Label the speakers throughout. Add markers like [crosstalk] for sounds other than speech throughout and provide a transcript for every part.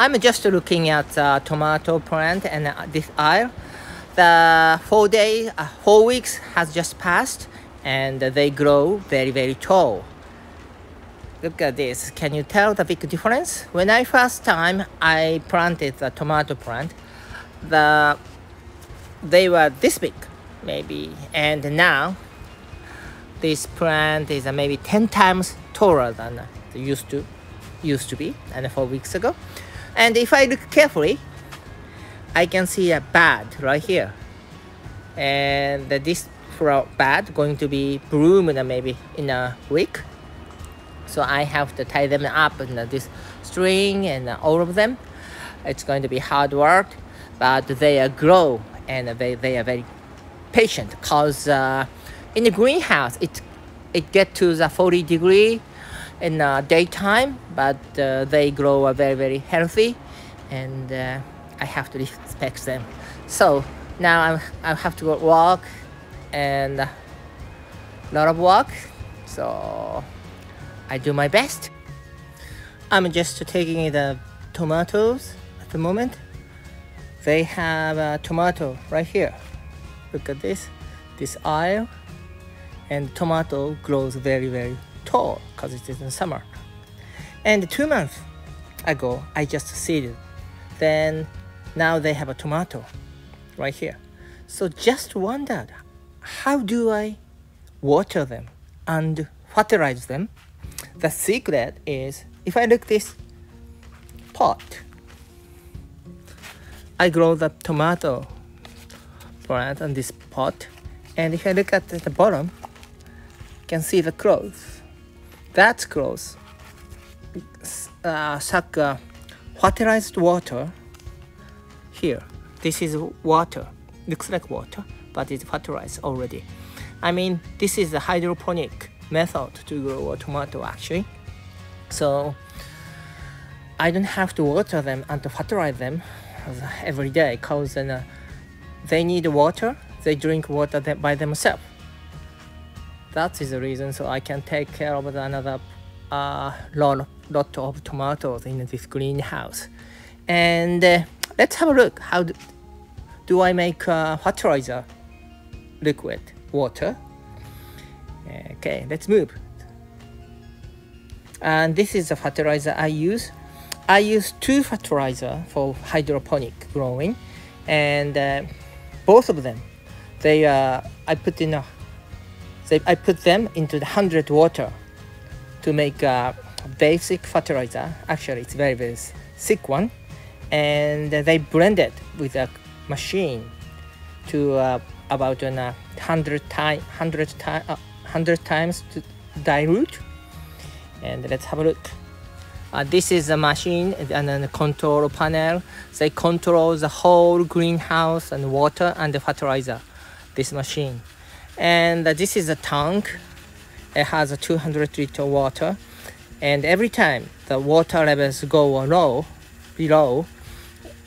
Speaker 1: I'm just looking at the tomato plant and uh, this aisle. The four days, uh, four weeks has just passed and they grow very, very tall. Look at this. Can you tell the big difference? When I first time I planted the tomato plant, the they were this big, maybe, and now this plant is uh, maybe 10 times taller than it used to used to be and four weeks ago and if I look carefully I can see a bud right here. And this bud going to be bloom in maybe in a week. So I have to tie them up in this string and all of them. It's going to be hard work but they grow and they, they are very patient because uh, in the greenhouse it it get to the 40 degree in the daytime but uh, they grow uh, very very healthy and uh, I have to [laughs] respect them. So now I'm, I have to go walk and a lot of walk so I do my best. I'm just taking the tomatoes at the moment. They have a tomato right here. Look at this this aisle and tomato grows very very tall because it is in summer. And two months ago i just seeded. Then now they have a tomato right here. So just wondered how do i water them and fertilize them? The secret is if i look this pot i grow the tomato plant on this pot. And if i look at the bottom you can see the clothes. That clothes uh, suck uh, water here. This is water. Looks like water, but it's fertilized already. I mean, this is a hydroponic method to grow a tomato actually. So I don't have to water them and to fertilize them every day because uh, they need water. They drink water by themselves that is the reason so I can take care of another uh, lot, lot of tomatoes in this greenhouse. And uh, let's have a look. How do, do I make uh, fertilizer liquid water? Okay let's move. And this is the fertilizer I use. I use two fertilizer for hydroponic growing and uh, both of them they uh, I put in a I put them into the 100 water to make a basic fertilizer. Actually, it's very, very thick one. And they blend it with a machine to uh, about uh, 100, time, 100, time, uh, 100 times to dilute. And let's have a look. Uh, this is a machine and then a control panel. They control the whole greenhouse and water and the fertilizer. This machine and uh, this is a tank. It has a 200 liter water. And every time the water levels go low below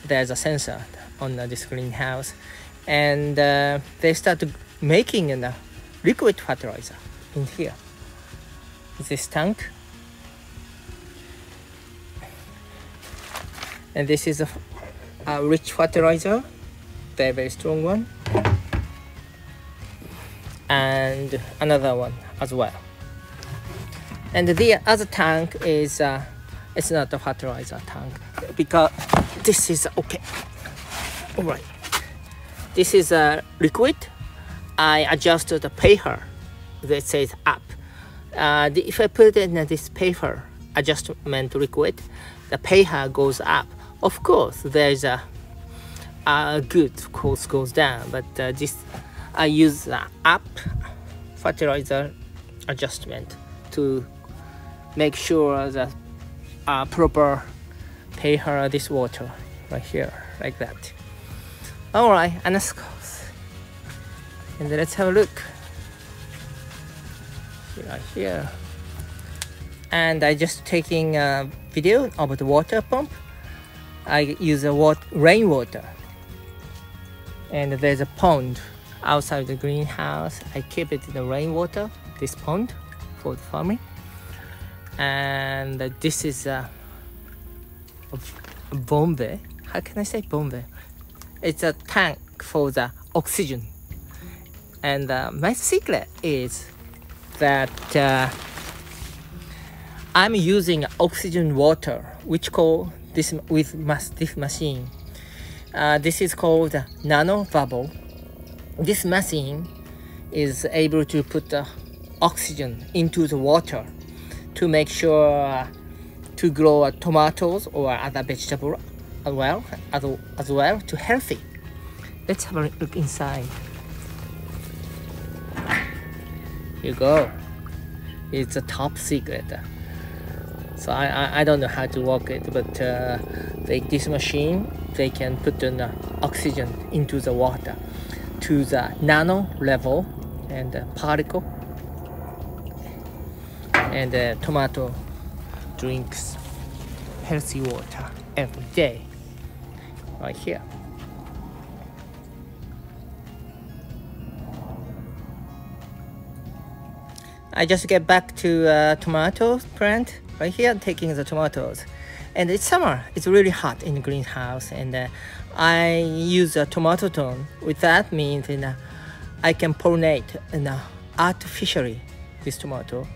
Speaker 1: there's a sensor on uh, this greenhouse. And uh, they start making a uh, liquid fertilizer in here. This tank. And this is a, a rich fertilizer. Very very strong one and another one as well. And the other tank is uh, it's not a fertilizer tank because this is okay. All right, this is a liquid. I adjusted the pH that says up. Uh, the, if I put in this pH adjustment liquid, the pH goes up. Of course, there's a, a good course goes down, but uh, this I use the app fertilizer adjustment to make sure that uh, proper pH of this water right here like that. All right and let's and let's have a look. Right here. And I just taking a video of the water pump. I use a water rainwater. And there's a pond outside the greenhouse. I keep it in the rainwater, this pond for the farming. And this is a, bombe. How can I say bombe? It's a tank for the oxygen. And uh, my secret is that uh, I'm using oxygen water, which call this with this machine. Uh, this is called nano bubble. This machine is able to put the oxygen into the water to make sure to grow tomatoes or other vegetable as well as, as well to healthy. Let's have a look inside. Here you go. It's a top secret. So I, I, I don't know how to work it, but uh, they, this machine, they can put an uh, oxygen into the water to the nano level and uh, particle and the tomato drinks healthy water every day. Right here. I just get back to uh, tomato plant right here taking the tomatoes. And it's summer. It's really hot in the greenhouse and uh, I use a tomato tone. With that means you know, I can pollinate you know, artificially this tomato.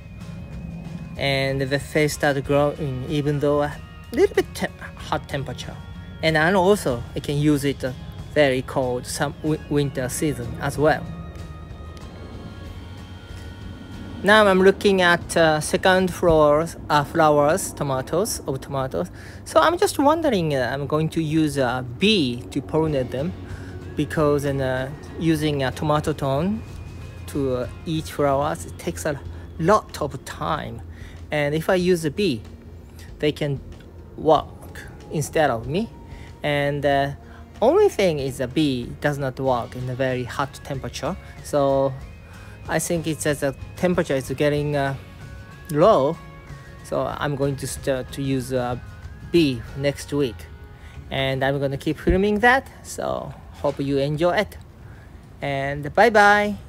Speaker 1: And the face start growing even though a little bit te hot temperature. And also I can use it uh, very cold some winter season as well now I'm looking at uh, second floors, uh, flowers, tomatoes, of tomatoes. So I'm just wondering, uh, I'm going to use a bee to pollinate them because in, uh, using a tomato tone to uh, each flowers, it takes a lot of time. And if I use a bee, they can work instead of me. And uh, only thing is a bee does not work in a very hot temperature. So I think it's as the temperature is getting uh, low so I'm going to start to use uh, bee next week. And I'm gonna keep filming that so hope you enjoy it. And bye bye